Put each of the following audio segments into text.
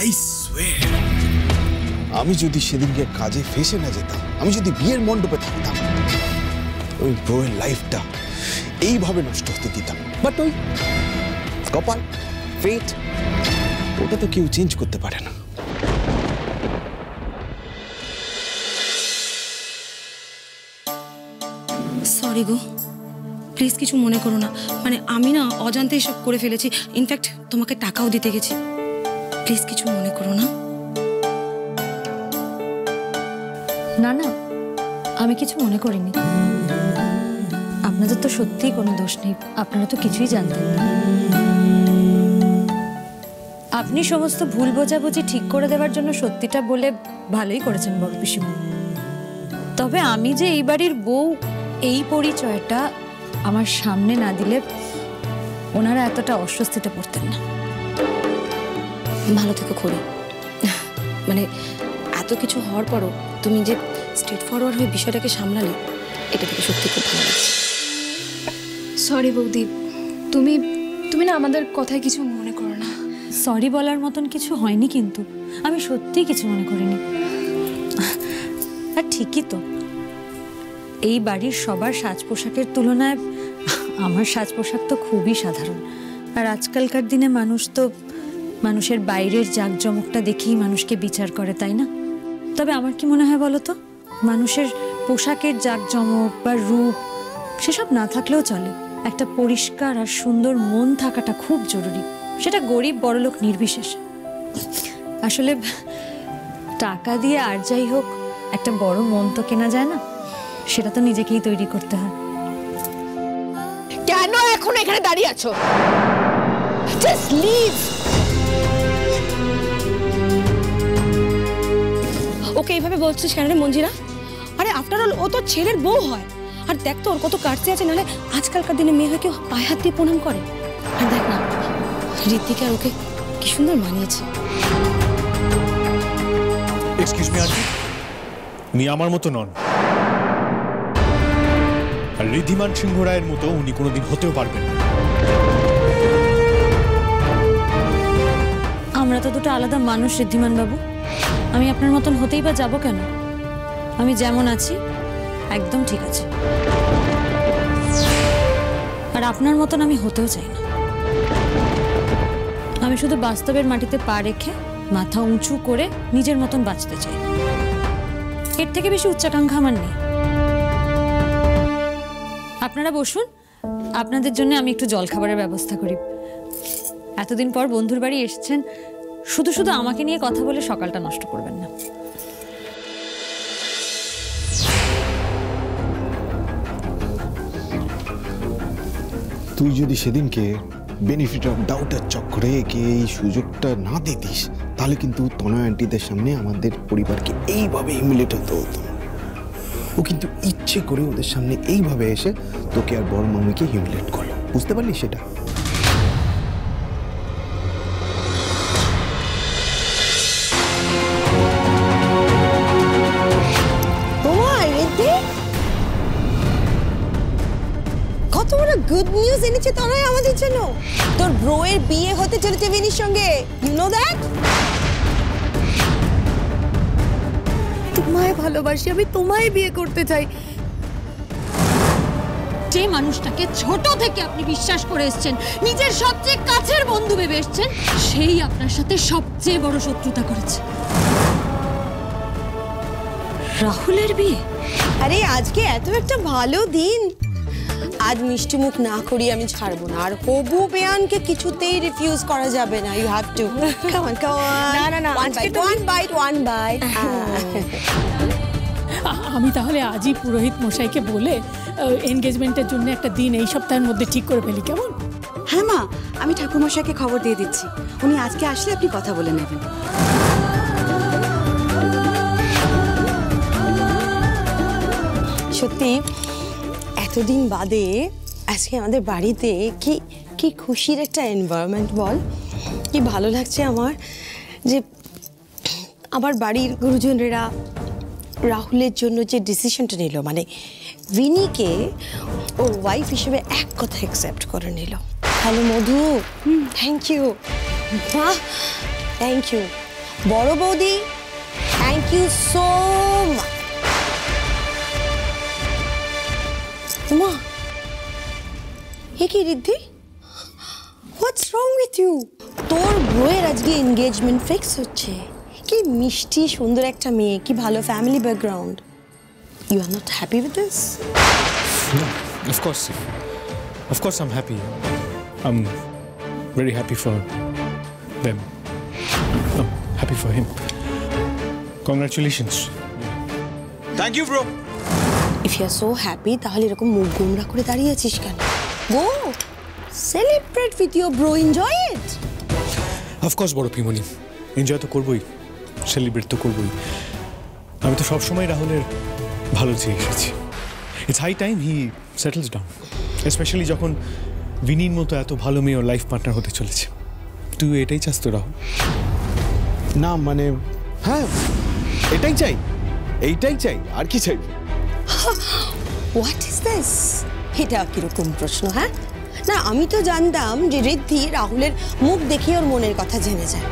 I সোয়ের আমি যদি সেদিনকে কাজে ফেসে না যেতাম আমি যদি বিয়ের মণ্ডপে থাকতাম ওই ব্রোয়ের লাইফটা এইভাবে নষ্ট হতে দিতাম। বাট ওই কপাল ফেট ওটা তো কেউ চেঞ্জ করতে পারে না। সরি গো প্লিজ কিছু মনে করো না। মানে আমি না অজান্তে এসব করে ফেলেছি। ইনফ্যাক্ট তোমাকে টাকাও দিতে গেছি। প্লিজ কিছু মনে করো না। না না, আমি কিছু মনে করিনি। আপনাদের তো সত্যিই কোনো দোষ নেই, আপনারা তো কিছুই জানতেন না। আপনি সমস্ত ভুল বোঝাবুঝি ঠিক করে দেওয়ার জন্য সত্যিটা বলে ভালোই করেছেন, বড় পিসিমা। তবে আমি যে এই বাড়ির বউ, এই পরিচয়টা আমার সামনে না দিলে ওনারা এতটা অস্বস্তিতে পড়তেন না। ভালো থেকো খড়ি মানে এত কিছু হওয়ার পরও তুমি যে স্ট্রেট ফরওয়ার্ড হয়ে বিষয়টাকে সামলালে এটা থেকে সত্যি খুব ভালো লাগছে। সরি বৌদি তুমি তুমি না আমাদের কথায় কিছু মনে করো না। সরি বলার মতন কিছু হয়নি কিন্তু আমি সত্যিই কিছু মনে করিনি। আর ঠিকই তো। এই বাড়ির সবার সাজ পোশাকের তুলনায় আমার সাজ পোশাক তো খুবই সাধারণ। আর আজকালকার দিনে মানুষ তো মানুষের বাইরের জাঁকজমকটা দেখেই মানুষকে বিচার করে, তাই না? তবে আমার কি মনে হয় বলো তো? মানুষের পোশাকের জাঁকজমক বা রূপ, সেসব না থাকলেও চলে। একটা পরিষ্কার আর সুন্দর মন থাকাটা খুব জরুরি। সেটা গরিব বড়লোক নির্বিশেষে। আসলে টাকা দিয়ে আর যাই হোক, একটা বড় মন তো কেনা যায় না। সেটা তো নিজেকেই তৈরি করতে হয়। কেন এখন এখানে দাঁড়িয়ে আছো? জাস্ট লিভ ওকে এইভাবে বলছিস কেন রে মঞ্জিরা? আরে আফটার অল ও তো ছেলের বউ হয়। আর দেখ তো ওর কত কাটছে আছে নাহলে আজকালকার দিনে মেয়ে হয় কেউ পায়ে হাত দিয়ে প্রণাম করে। আর দেখ না ঋতিকা আর ওকে কি সুন্দর মানিয়েছে। Excuse me aunty. উনি আমার মতো নন। আর ঋদ্ধিমান সিংহ রায়ের মতো উনি কোনোদিন হতেও পারবেন না। আমরা তো দুটো আলাদা মানুষ ঋদ্ধিমান বাবু আমি আপনার মতন হতেই বা যাব কেন? আমি যেমন আছি, একদম ঠিক আছে। আর আপনার মতন আমি হতেও চাই না। আমি শুধু বাস্তবের মাটিতে পা রেখে, মাথা উঁচু করে নিজের মতন বাঁচতে চাই। এর থেকে বেশি উচ্চাকাঙ্ক্ষা আমার নেই। আপনারা বসুন, আপনাদের জন্য আমি একটু জলখাবারের ব্যবস্থা করি। এতদিন পর বন্ধুর বাড়ি এসেছেন শুধু শুধু আমাকে নিয়ে কথা বলে সকালটা নষ্ট করবেন না। তুই যদি সেদিনকে বেনিফিট অফ ডাউটের চক্করে একে এই সুযোগটা না দিতিস, তাহলে কিন্তু তনয় আন্টিদের সামনে আমাদের পরিবারকে এইভাবে হিমিলেট হতে হতো। ও কিন্তু ইচ্ছে করে ওদের সামনে এইভাবে এসে তোকে আর বড় মামিকে হিমিলেট করল বুঝতে পারলি সেটা? কত বড় গুড নিউজ এনেছে তনয় আমাদের জন্য। তোর ব্রোয়ের বিয়ে হতে চলেছে ভিনির সঙ্গে। ইউ নো দ্যাট তোমায় ভালোবাসি আমি তোমায় বিয়ে করতে চাই। যে মানুষটাকে ছোট থেকে আপনি বিশ্বাস করে এসেছেন নিজের সবচেয়ে কাছের বন্ধু ভেবে এসেছেন সেই আপনার সাথে সবচেয়ে বড় শত্রুতা করেছে। রাহুলের বিয়ে? আরে আজকে এত একটা ভালো দিন। আজ মিষ্টি মুখ না করি আমি ছাড়বো না। আর হবু বেয়ানকে কিছুতেই রিফিউজ করা যাবে না। You have to come on come on না, না, না, ওয়ান আজকে bite one bite one bite আমি তাহলে আজই পুরোহিত মশাইকে বলে এনগেজমেন্টের জন্য একটা দিন এই সপ্তাহের মধ্যে ঠিক করে ফেলি কেমন? হ্যাঁ মা আমি ঠাকুরমশাইকে খবর দিয়ে দিচ্ছি। উনি আজকে আসলে আপনি কথা বলে নেবেন। সত্যি এতদিন বাদে আজকে আমাদের বাড়িতে কি কি খুশির একটা এনভায়রনমেন্ট বল? কি ভালো লাগছে আমার? যে আমার বাড়ির গুরুজনেরা রাহুলের জন্য যে ডিসিশনটা নিল মানে ভিনিকে ওর ওয়াইফ হিসেবে এক কথা অ্যাকসেপ্ট করে নিল। Hello Madhu thank you thank you বড় বৌদি থ্যাংক ইউ সো এ কি Riddhi what's wrong with you তোর বউয়ের আজকে এনগেজমেন্ট ফিক্স হচ্ছে কি মিষ্টি সুন্দর একটা মেয়ে কি ভালো family background you are not happy with this No, of course. Of course, I'm happy. I'm very happy for them. I'm happy for him. Congratulations. Thank you bro if you are so happy তাহলে এরকম মুখ গোমরা করে দাঁড়িয়ে আছিস কেন go celebrate with your bro enjoy it of course বড় পিমনি। এনজয় তো করবই। সেলিব্রেট তো করবই। আমি তো সবসময় রাহুলের ভালো চেয়ে এসেছি। It's high time he settles down specially যখন বিনির মতো এত ভালো মেয়ে লাইফ পার্টনার হতে চলেছে। তুই এটাই চাস তো রাহুল? না মানে হ্যাঁ এটাই চাই। এইটাই চাই। আর কি চাই? হোয়াট ইজ দিস এটা কীরকম প্রশ্ন হ্যাঁ? না, আমি তো জানতাম যে ঋদ্ধি রাহুলের মুখ দেখে ওর মনের কথা জেনে যায়।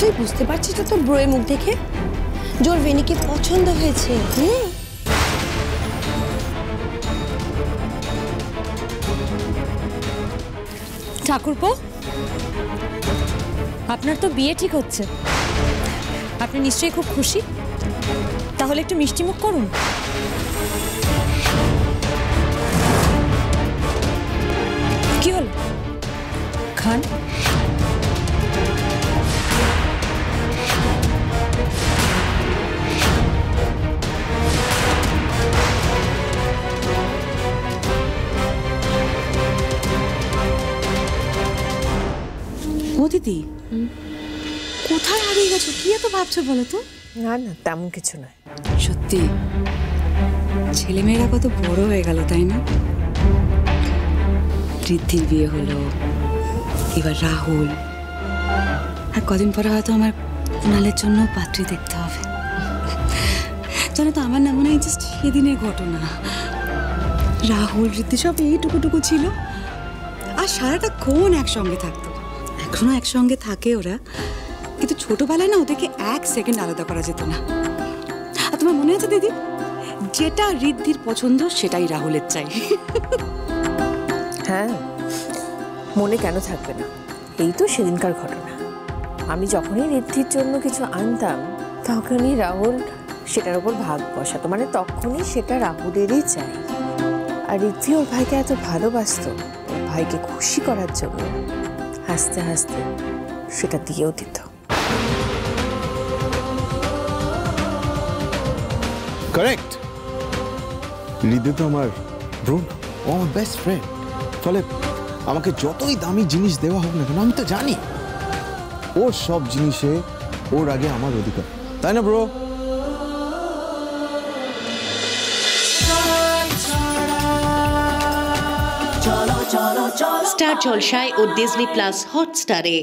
তুই বুঝতে পারছিস তো তোর ব্রোয়ের মুখ দেখে? জোর ভেনিকে পছন্দ হয়েছে? ঠাকুরপো, আপনার তো বিয়ে ঠিক হচ্ছে। আপনি নিশ্চয়ই খুব খুশি। তাহলে একটু মিষ্টি মুখ করুন। দিদি? কোথায় হারিয়ে গেছো? কি এত ভাবছ বলো তো? না না তেমন কিছু নয়। সত্যি? ছেলেমেয়েরা কত বড় হয়ে গেল তাই না? ঋদ্ধির বিয়ে হলো এবার রাহুল। আর কদিন পরে হয়তো আমার কুণালের জন্য পাত্রী দেখতে হবে। জানো তো আমার না মনে হয় জাস্ট সেদিনের ঘটনা। রাহুল ঋদ্ধি সব এই এইটুকুটুকু ছিল। আর সারাটা ক্ষণ একসঙ্গে থাকতো। এখনও একসঙ্গে থাকে ওরা। কিন্তু ছোটবেলায় না ওদেরকে এক সেকেন্ড আলাদা করা যেত না। আর তোমার মনে আছে দিদি? যেটা ঋদ্ধির পছন্দ সেটাই রাহুলের চাই। হ্যাঁ মনে কেন থাকবে না? এই তো সেদিনকার ঘটনা। আমি যখনই ঋদ্ধির জন্য কিছু আনতাম, তখনই রাহুল সেটার ওপর ভাগ বসাতো। মানে তখনই সেটা রাহুলেরই চাই। আর ঋদ্ধি ওর ভাইকে এত ভালোবাসতো, ওর ভাইকে খুশি করার জন্য। হাসতে হাসতে সেটা দিয়েও দিত। কারেক্ট হৃদয় তো আমার ব্রো ও আমার বেস্ট ফ্রেন্ড ফলে আমাকে যতই দামি জিনিস দেওয়া হোক না কেন আমি তো জানি। ওর সব জিনিসে ওর আগে আমার অধিকার। তাই না ব্রো স্টার জলসায় ও ডিজনি প্লাস হটস্টারে